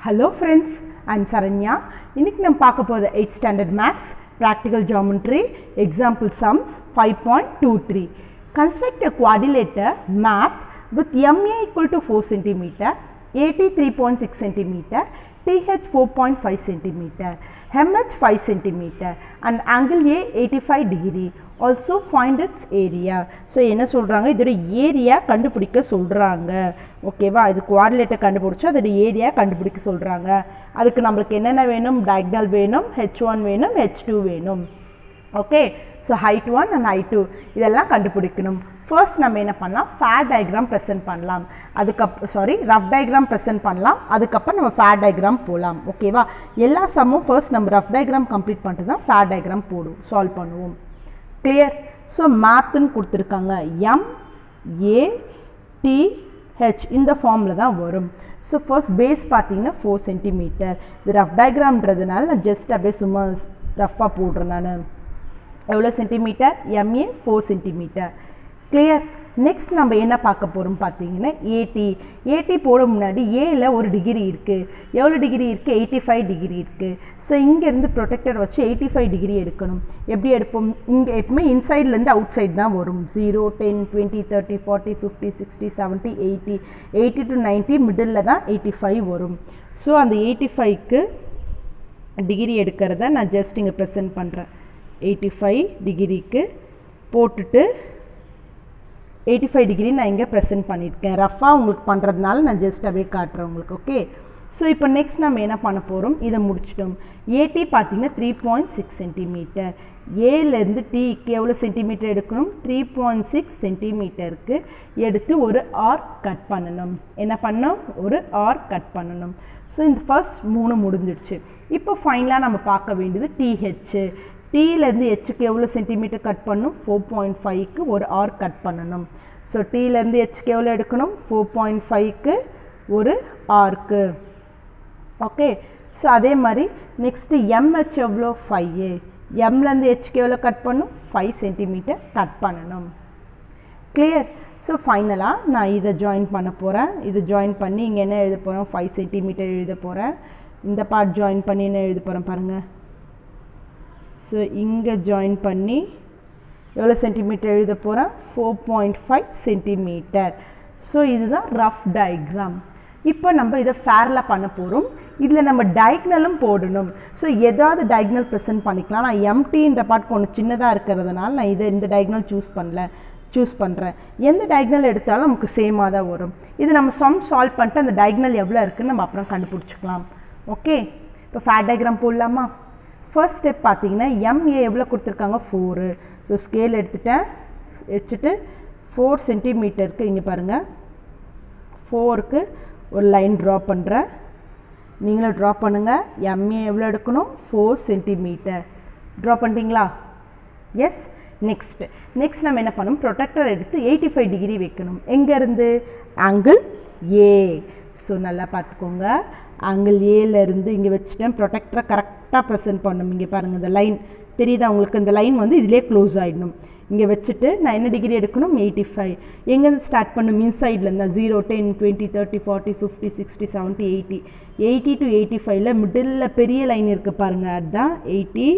Hello friends I'm Saranya இன்றைக்கி நம்ம பார்க்க போகிறது eight standard maths practical geometry example sums five point two three construct a quadrilateral map with MA equal to four centimetre AT three point six centimetre TH four point five centimetre MH five centimetre and angle A eighty five degree also find its area so என்ன சொல்கிறாங்க இதோட area கண்டுபிடிக்க சொல்கிறாங்க ஓகேவா இது குவாடிலேட்டர் கண்டுபிடிச்சா அதோட area கண்டுபிடிக்க சொல்கிறாங்க அதுக்கு நம்மளுக்கு என்னென்ன வேணும்? டயக்னல் வேணும் ஹெச் ஒன் வேணும் ஹெச் டூ வேணும். Okay so height one and height two இதெல்லாம் கண்டுபிடிக்கணும். ஃபர்ஸ்ட் நம்ம என்ன பண்ணலாம்? ஃபேட் டயக்ராம் ப்ரெசென்ட் பண்ணலாம். அதுக்கப் சாரி ரஃப் டயக்ராம் ப்ரெசென்ட் பண்ணலாம். அதுக்கப்புறம் நம்ம ஃபேட் டயக்ராம் போகலாம் ஓகேவா எல்லா சம்மும் ஃபர்ஸ்ட் நம்ம ரஃப் டயக்ராம் கம்ப்ளீட் பண்ணிட்டு தான் ஃபேட் டயக்ராம் போடும் சால்வ் பண்ணுவோம். கிளியர் ஸோ மேத்துன்னு கொடுத்துருக்காங்க. எம் ஏ டி ஹெச் இந்த ஃபார்மில் தான் வரும். ஸோ ஃபர்ஸ்ட் பேஸ் பார்த்தீங்கன்னா ஃபோர் சென்டிமீட்டர் இது ரஃப் டயக்ராம்ன்றதுனால நான் ஜஸ்ட் அப்படியே சும்மா ரஃப்பாக போடுறேன் நான். எவ்வளோ centimetre MA four centimetre clear next நம்ம என்ன பார்க்க போகிறோம் பார்த்தீங்கன்னா ஏடி ஏடி போட முன்னாடி ஏல ஒரு டிகிரி இருக்குது எவ்வளோ டிகிரி இருக்குது எயிட்டி ஃபைவ் டிகிரி இருக்குது ஸோ இங்கேருந்து ப்ரொடெக்டர் வச்சு எயிட்டி ஃபைவ் டிகிரி எடுக்கணும். எப்படி எடுப்போம்? இங்கே எப்பவுமே இன்சைட்லேருந்து அவுட் சைடு தான் வரும். Zero ten twenty thirty forty fifty sixty seventy eighty eighty to ninety middle தான் எயிட்டி ஃபைவ் வரும். ஸோ அந்த எயிட்டி ஃபைவ்க்கு டிகிரி எடுக்கிறத நான் ஜஸ்ட் இங்கே ப்ரெசென்ட் பண்ணுறேன் எயிட்டி ஃபைவ் டிகிரிக்கு போட்டுட்டு எயிட்டி ஃபைவ் டிகிரி நான் இங்கே ப்ரெசென்ட் பண்ணியிருக்கேன். ரஃபாக உங்களுக்கு பண்ணுறதுனால நான் ஜஸ்ட் அப்படியே காட்டுறேன் உங்களுக்கு ஓகே ஸோ இப்போ நெக்ஸ்ட் நம்ம என்ன பண்ண போகிறோம் இதை முடிச்சிட்டோம். ஏடி பார்த்தீங்கன்னா த்ரீ பாயிண்ட் சிக்ஸ் சென்டிமீட்டர் ஏலேருந்து டிக்கு எவ்வளோ சென்டிமீட்டர் எடுக்கணும்? த்ரீ பாயிண்ட் சிக்ஸ் சென்டிமீட்டருக்கு எடுத்து ஒரு ஆர் கட் பண்ணணும். என்ன பண்ணோம்? ஒரு ஆர் கட் பண்ணணும். ஸோ இந்த ஃபர்ஸ்ட் மூணு முடிஞ்சிடுச்சு. இப்போ ஃபைனலாக நம்ம பார்க்க வேண்டியது டிஹெச் டீலேருந்து ஹெச்சுக்கு எவ்வளோ சென்டிமீட்டர் கட் பண்ணணும் ஃபோர் பாயிண்ட் ஃபைவ்க்கு ஒரு ஆர் கட் பண்ணணும். ஸோ டீலேருந்து ஹெச்சுக்கு எவ்வளோ எடுக்கணும்? ஃபோர் பாயிண்ட் ஃபைவ்க்கு ஒரு ஆர்க்கு ஓகே ஸோ அதே மாதிரி நெக்ஸ்ட்டு எம்ஹெச் எவ்வளோ? ஃபைவ் எம்லேருந்து ஹெச்சுக்கு எவ்வளோ கட் பண்ணணும் ஃபைவ் சென்டிமீட்டர் கட் பண்ணணும். கிளியர் ஸோ ஃபைனலாக நான் இதை ஜாயின் பண்ண போகிறேன் இதை ஜாயின் பண்ணி இங்கே என்ன எழுத போகிறோம் ஃபைவ் சென்டிமீட்டர் எழுத போகிறேன் இந்த பார்ட் ஜாயின் பண்ணி என்ன எழுத போகிறேன் பாருங்கள் ஸோ இங்கே ஜாயின் பண்ணி எவ்வளோ சென்டிமீட்டர் எழுத போகிறேன் four point five centimetre so இதுதான் ரஃப் டயக்ராம் இப்போ நம்ம இதை ஃபேரில் பண்ண போகிறோம் இதில் நம்ம டயக்னலும் போடணும். ஸோ ஏதாவது டயக்னல் ப்ரெசென்ட் பண்ணிக்கலாம். நான் எம்டின்ற பார்ட் கொஞ்சம் சின்னதாக இருக்கிறதுனால நான் இதை இந்த டயக்னல் சூஸ் பண்ணல. சூஸ் பண்ணுறேன் எந்த டயக்னல் எடுத்தாலும் நமக்கு சேமாக தான் வரும். இது நம்ம சம் சால்வ் பண்ணிட்டு அந்த டயக்னல் எவ்வளோ இருக்குதுன்னு நம்ம அப்புறம் கண்டுபிடிச்சிக்கலாம். ஓகே இப்போ ஃபேட் டயக்ராம் போடலாமா? ஃபர்ஸ்ட் ஸ்டெப் பார்த்தீங்கன்னா எம்ஏ எவ்வளோ கொடுத்துருக்காங்க? ஃபோரு ஸோ ஸ்கேல் எடுத்துட்டேன். வச்சுட்டு ஃபோர் சென்டிமீட்டருக்கு இங்கே பாருங்கள் ஃபோருக்கு ஒரு லைன் ட்ரா பண்ணுறேன் நீங்களும் ட்ரா பண்ணுங்கள் எம்ஏ எவ்வளோ எடுக்கணும்? ஃபோர் சென்டிமீட்டர் ட்ரா பண்ணுறீங்களா எஸ் நெக்ஸ்ட்டு நெக்ஸ்ட் நம்ம என்ன பண்ணணும்? ப்ரொடெக்டர் எடுத்து எயிட்டி ஃபைவ் டிகிரி வைக்கணும் எங்கேருந்து ஆங்கிள் ஏ ஸோ நல்லா பார்த்துக்கோங்க. ஆங்கிள் ஏலேருந்து இங்கே வச்சுட்டேன். ப்ரொடெக்டரை கரெக்ட் ப்ரெசென்ட் பண்ணணும். இங்கே பாருங்கள் இந்த லைன் தெரியுதா உங்களுக்கு? இந்த லைன் வந்து இதிலே க்ளோஸ் ஆகிடணும் இங்கே வச்சுட்டு நான் என்ன டிகிரி எடுக்கணும்? எயிட்டி ஃபைவ் எங்கேருந்து ஸ்டார்ட் பண்ணும் இன்சைட்லேருந்து zero ten twenty thirty forty fifty sixty seventy eighty eighty to eighty ஃபைவ்ல மிடில் பெரிய லைன் இருக்குது பாருங்கள் அதுதான் எயிட்டி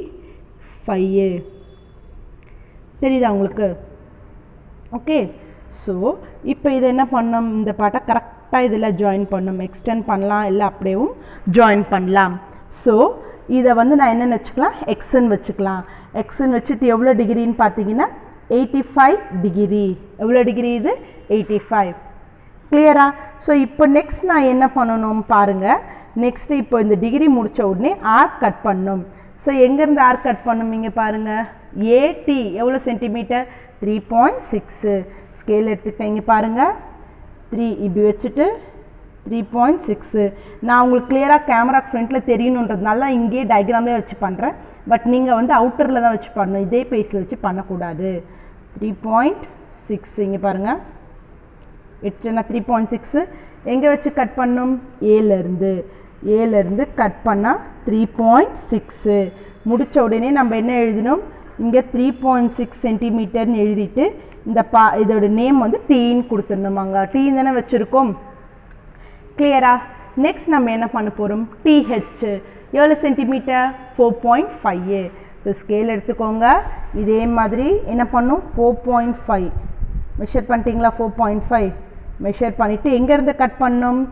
ஃபைவ் தெரியுதா உங்களுக்கு? ஓகே ஸோ இப்போ இதை என்ன பண்ணோம் இந்த பாட்டை கரெக்டாக இதில் ஜாயின் பண்ணணும். எக்ஸ்டெண்ட் பண்ணலாம் இல்லை அப்படியேவும் ஜாயின் பண்ணலாம். ஸோ இதை வந்து நான் என்னென்னு வச்சுக்கலாம்? எக்ஸுன்னு வச்சுக்கலாம். எக்ஸுன்னு வச்சுட்டு எவ்வளோ டிகிரின்னு பார்த்தீங்கன்னா எயிட்டி ஃபைவ் டிகிரி. எவ்வளோ டிகிரி இது? எயிட்டி ஃபைவ் கிளியரா ஸோ இப்போ நெக்ஸ்ட் நான் என்ன பண்ணணும் பாருங்கள் நெக்ஸ்ட்டு இப்போ இந்த டிகிரி முடித்த உடனே ஆர்க் கட் பண்ணும். ஸோ எங்கேருந்து ஆர்க் கட் பண்ணும் பாருங்கள் ஏடி எவ்வளோ centimetre three point six scale எடுத்துக்கிட்டேன் பாருங்கள் த்ரீ இப்படி வச்சுட்டு த்ரீ பாயிண்ட் சிக்ஸு நான் உங்களுக்கு கிளியராக கேமரா ஃப்ரண்ட்டில் தெரியணுன்றதுனால இங்கேயே டயக்ராம்லேயே வச்சு பண்ணுறேன் பட் நீங்கள் வந்து அவுட்டரில் தான் வச்சு பண்ணணும். இதே பேஸில் வச்சு பண்ணக்கூடாது. த்ரீ பாயிண்ட் சிக்ஸ் இங்கே பாருங்கள் எடுத்துட்டேன்னா த்ரீ பாயிண்ட் சிக்ஸு எங்கே வச்சு கட் பண்ணும்? ஏலேருந்து ஏலேருந்து கட் பண்ணால் த்ரீ பாயிண்ட் சிக்ஸு முடித்த உடனே நம்ம என்ன எழுதணும்? இங்கே த்ரீ பாயிண்ட் சிக்ஸ் சென்டிமீட்டர்னு எழுதிட்டு இந்த பா இதோட நேம் வந்து டீன்னு கொடுத்துடணும் அங்கே டீன் தானே வச்சுருக்கோம். கிளியரா நெக்ஸ்ட் நம்ம என்ன பண்ண போகிறோம் டிஹெச் ஏழு centimetre four point five so scale எடுத்துக்கோங்க. இதே மாதிரி என்ன பண்ணும்? ஃபோர் பாயிண்ட் ஃபைவ் மெஷர் பண்ணிட்டீங்களா? ஃபோர் பாயிண்ட் ஃபைவ் மெஷர் பண்ணிவிட்டு எங்கேருந்து கட் பண்ணும்?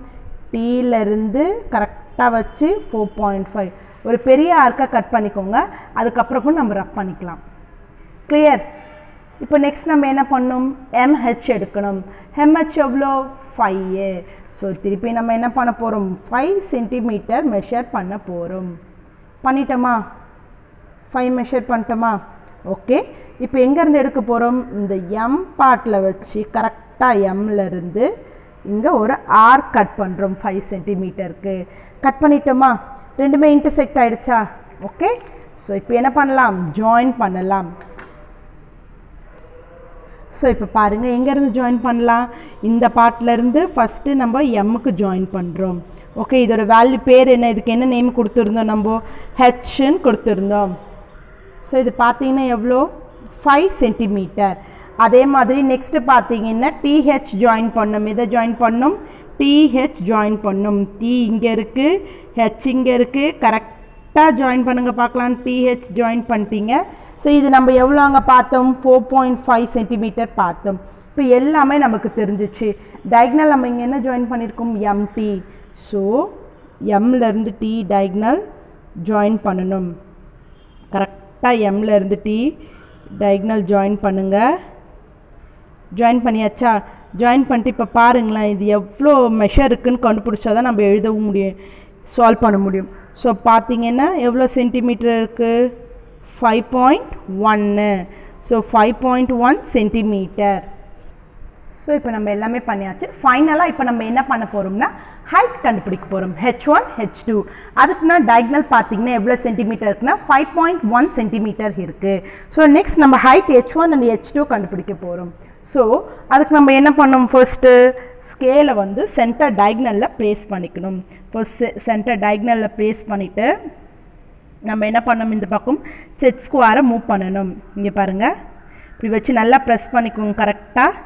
டீலேருந்து கரெக்டாக வச்சு ஃபோர் பாயிண்ட் ஃபைவ் ஒரு பெரிய ஆர்க்காக கட் பண்ணிக்கோங்க. அதுக்கப்புறமும் நம்ம ரப் பண்ணிக்கலாம். கிளியர் இப்போ நெக்ஸ்ட் நம்ம என்ன பண்ணணும் எம்ஹெச் எடுக்கணும். எம்ஹெச் எவ்வளோ? ஃபைவ் ஸோ திருப்பி நம்ம என்ன பண்ண போகிறோம் ஃபைவ் சென்டிமீட்டர் மெஷர் பண்ண போகிறோம் பண்ணிட்டோமா? ஃபைவ் மெஷர் பண்ணிட்டோமா? ஓகே இப்போ எங்கேருந்து எடுக்க போகிறோம் இந்த எம் பாட்டில் வச்சு கரெக்டாக எம்லேருந்து இங்கே ஒரு ஆர் கட் பண்ணுறோம் ஃபைவ் சென்டிமீட்டருக்கு கட் பண்ணிட்டோமா? ரெண்டுமே இன்டர்செக்ட் ஆகிடுச்சா ஓகே ஸோ இப்போ என்ன பண்ணலாம்? ஜாயின் பண்ணலாம். ஸோ இப்போ பாருங்கள் எங்கேருந்து ஜாயின் பண்ணலாம்? இந்த பார்ட்லேருந்து ஃபஸ்ட்டு நம்ம எம்முக்கு ஜாயின் பண்ணுறோம் ஓகே இதோட வேல்யூ பேர் என்ன? இதுக்கு என்ன நேம் கொடுத்துருந்தோம் நம்ம? ஹெச்ன்னு கொடுத்துருந்தோம். ஸோ இது பார்த்தீங்கன்னா எவ்வளோ? ஃபைவ் சென்டிமீட்டர் அதே மாதிரி நெக்ஸ்ட்டு பார்த்தீங்கன்னா டிஹெச் ஜாயின் பண்ணோம். இதை ஜாயின் பண்ணோம்? டிஹெச் ஜாயின் பண்ணோம். டி இங்கே இருக்குது ஹெச் இங்கே இருக்குது கரெக்டாக ஜாயின் பண்ணுங்கள் பார்க்கலாம். டிஹெச் ஜாயின் பண்ணிட்டீங்க. ஸோ இது நம்ம எவ்வளோ அங்கே பார்த்தோம்? ஃபோர் பாயிண்ட் ஃபைவ் சென்டிமீட்டர் பார்த்தோம். இப்போ எல்லாமே நமக்கு தெரிஞ்சிச்சு. டயக்னல் நம்ம இங்கே என்ன ஜாயின் பண்ணியிருக்கோம் எம்டி ஸோ எம்லேருந்து டி டயக்னல் ஜாயின் பண்ணணும். கரெக்டாக எம்லேருந்து டி டயக்னல் ஜாயின் பண்ணுங்கள் ஜாயின் பண்ணியாச்சா? ஜாயின் பண்ணிட்டு இப்போ பாருங்களேன் இது எவ்வளோ மெஷர் இருக்குன்னு கண்டுபிடிச்சா தான் நம்ம எழுதவும் முடியும் சால்வ் பண்ண முடியும். ஸோ பார்த்தீங்கன்னா எவ்வளோ சென்டிமீட்டர் இருக்குது ஃபைவ் பாயிண்ட் ஒன்று so five point one centimetre so இப்போ நம்ம எல்லாமே பண்ணியாச்சு. ஃபைனலாக இப்போ நம்ம என்ன பண்ண போகிறோம்னா ஹைட் கண்டுபிடிக்க போகிறோம் ஹெச் ஒன் ஹெச் டூ அதுக்குன்னா டயக்னல் பார்த்தீங்கன்னா எவ்வளோ சென்டிமீட்டர் இருக்குன்னா ஃபைவ் பாயிண்ட் ஒன் சென்டிமீட்டர் இருக்குது ஸோ நெக்ஸ்ட் நம்ம height H one and H two கண்டுபிடிக்க போகிறோம் ஸோ அதுக்கு நம்ம என்ன பண்ணோம்? ஃபர்ஸ்ட்டு ஸ்கேலை வந்து சென்டர் டயக்னலில் ப்ளேஸ் பண்ணிக்கணும். ஃபர்ஸ்ட் சென்டர் டயக்னலில் ப்ளேஸ் பண்ணிவிட்டு நம்ம என்ன பண்ணணும் இந்த பக்கம் செட் ஸ்கொயரை மூவ் பண்ணணும். இங்கே பாருங்கள் இப்படி வச்சு நல்லா ப்ரெஸ் பண்ணிக்கோங்க கரெக்டாக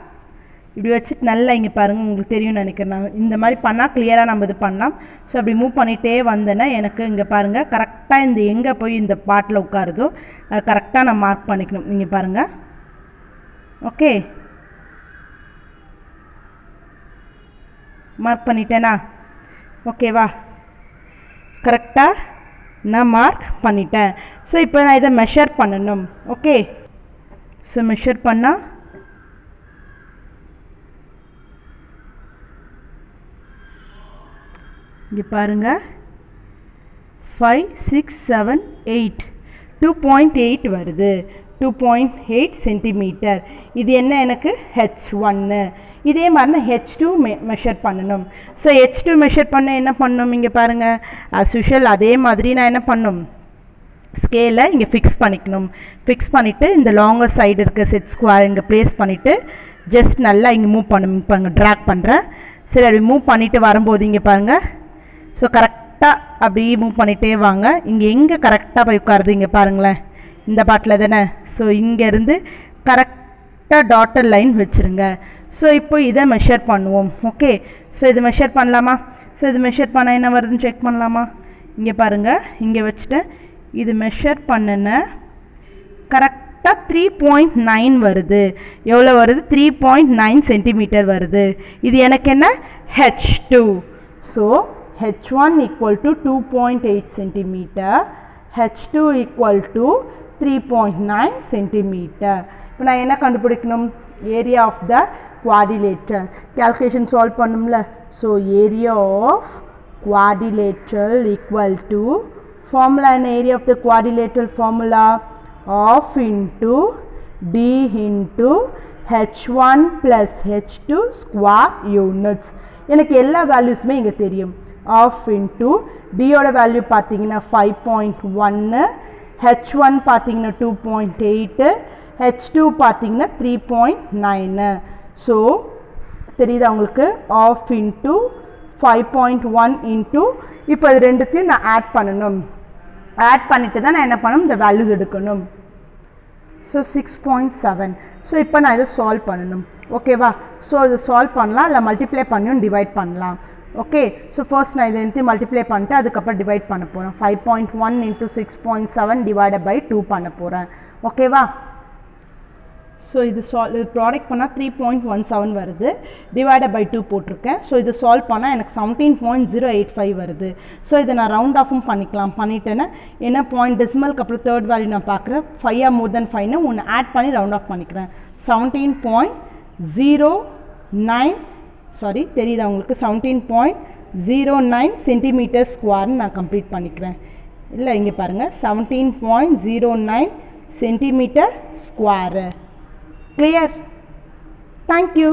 இப்படி வச்சுட்டு நல்லா இங்கே பாருங்கள் உங்களுக்கு தெரியும்னு நினைக்கிறேன் நான். இந்த மாதிரி பண்ணால் கிளியராக நம்ம இது பண்ணலாம். ஸோ அப்படி மூவ் பண்ணிகிட்டே வந்தேன்னா எனக்கு இங்கே பாருங்கள் கரெக்டாக இந்த எங்கே போய் இந்த பாட்டில் உட்காருதோ அதை கரெக்டாக நான் மார்க் பண்ணிக்கணும். இங்கே பாருங்கள் ஓகே மார்க் பண்ணிட்டேனா? ஓகேவா கரெக்டாக நான் மார்க் பண்ணிட்டேன். ஸோ இப்போ நான் இதை மெஷர் பண்ணணும். ஓகே ஸோ மெஷர் பண்ணால் இங்கே பாருங்கள் five six seven eight two point eight வருது. டூ பாயிண்ட் எயிட் சென்டிமீட்டர் இது என்ன எனக்கு? ஹெச் ஒன்னு இதே மாதிரி நான் ஹெச் டூ மெ மெஷர் பண்ணணும். ஸோ ஹெச் டூ மெஷர் பண்ண என்ன பண்ணணும் இங்கே பாருங்கள் அஸ் யூஷுவல் அதே மாதிரி நான் என்ன பண்ணும்? ஸ்கேலை இங்கே ஃபிக்ஸ் பண்ணிக்கணும். ஃபிக்ஸ் பண்ணிவிட்டு இந்த லாங்கர் சைடு இருக்க செட் ஸ்கொயர் இங்கே ப்ளேஸ் பண்ணிவிட்டு ஜஸ்ட் நல்லா இங்கே மூவ் பண்ணணும் இப்போ இங்கே ட்ராக் பண்ணுறேன் சரி அப்படி மூவ் பண்ணிவிட்டு வரும்போது இங்கே பாருங்கள் ஸோ கரெக்டாக அப்படி மூவ் பண்ணிகிட்டே வாங்க. இங்கே எங்கே கரெக்டாக போய் உட்காருது இங்கே பாருங்களேன். இந்த பாட்டில் தானே? ஸோ இங்கேருந்து கரெக்டாக டாட்டர் லைன் வச்சுருங்க. ஸோ இப்போ இதை மெஷர் பண்ணுவோம். ஓகே ஸோ இது மெஷர் பண்ணலாமா? ஸோ இது மெஷர் பண்ணால் என்ன வருதுன்னு செக் பண்ணலாமா? இங்கே பாருங்கள் இங்கே வச்சுட்டேன் இது மெஷர் பண்ணின கரெக்டாக த்ரீ பாயிண்ட் நைன் வருது. எவ்வளோ வருது? த்ரீ பாயிண்ட் நைன் சென்டிமீட்டர் வருது. இது எனக்கு என்ன? H two so H one equal to two point eight centimetre H two equal to three point nine centimetre இப்போ நான் என்ன கண்டுபிடிக்கணும்? Area of the quadrilateral calculation solve பண்ணும்ல. So area of quadrilateral equal to formula and area of the quadrilateral formula? Of into d into h1 plus h2 square units. எனக்கு எல்லா வேல்யூஸுமே இங்கே தெரியும். Half into டியோட வேல்யூ பார்த்தீங்கன்னா five point ஒன்று H one பார்த்திங்கன்னா two point eight H two பார்த்தீங்கன்னா த்ரீ பாயிண்ட் நைனு ஸோ தெரியுதா உங்களுக்கு? Half into five point one into இப்போ இது ரெண்டுத்தையும் நான் ஆட் பண்ணணும். ஆட் பண்ணிட்டு தான் நான் என்ன பண்ணணும்? இந்த வேல்யூஸ் எடுக்கணும். So six point seven so இப்போ நான் இதை சால்வ் பண்ணணும். ஓகேவா ஸோ இதை சால்வ் பண்ணலாம். இல்லை மல்டிப்ளை பண்ணியும் டிவைட் பண்ணலாம். ஓகே ஸோ ஃபர்ஸ்ட் நான் இதை எடுத்து மல்டிப்ளை பண்ணிட்டு அதுக்கப்புறம் டிவைட் பண்ண போகிறேன் five point one into six point seven divide by two பண்ண போகிறேன் ஓகேவா ஸோ இது சால்வ் இது ப்ராடக்ட் பண்ணால் த்ரீ பாயிண்ட் ஒன் செவன் வருது. டிவைட பை டூ போட்டிருக்கேன். ஸோ இது சால்வ் பண்ணால் எனக்கு seventeen point zero eight five வருது. ஸோ இதை நான் ரவுண்ட் ஆஃபும் பண்ணிக்கலாம். பண்ணிட்டேன்னா என்ன பாயிண்ட் டெசிமலுக்கு அப்புறம் தேர்ட் வேல்யூ நான் பார்க்குறேன். ஃபைவ் ஆர் மோர் தென் ஃபைவ்னு ஒன்று ஆட் பண்ணி ரவுண்ட் ஆஃப் பண்ணிக்கிறேன். Seventeen point zero nine sorry தெரியுதா உங்களுக்கு? Seventeen point zero nine centimetre ஸ்கொயர்னு நான் கம்ப்ளீட் பண்ணிக்கிறேன். இல்லை இங்கே பாருங்கள் seventeen point zero nine centimetre square clear thank you